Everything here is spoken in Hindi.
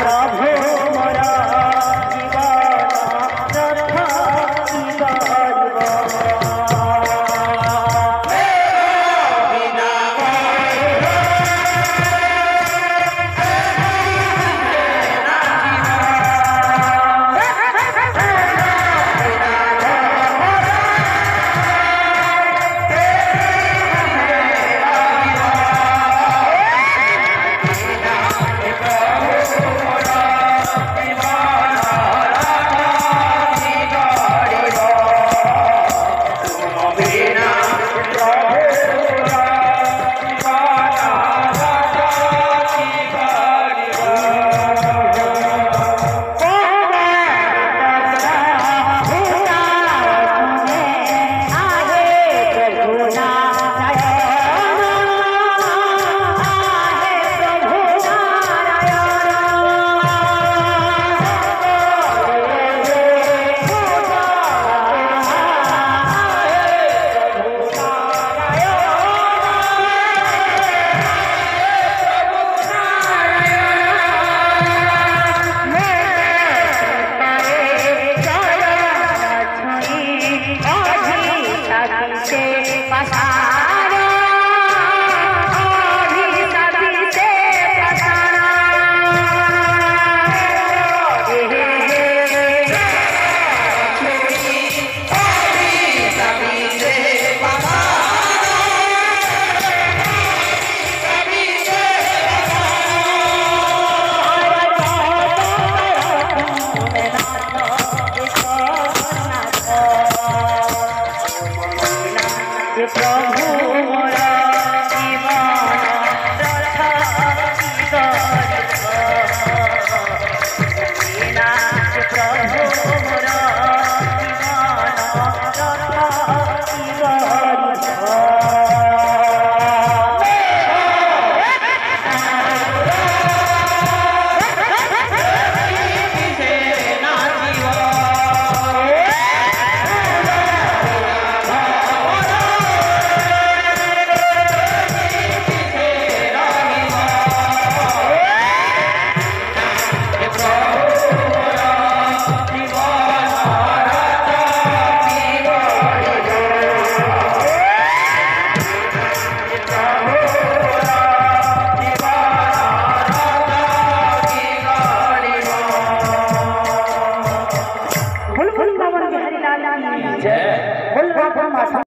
साधो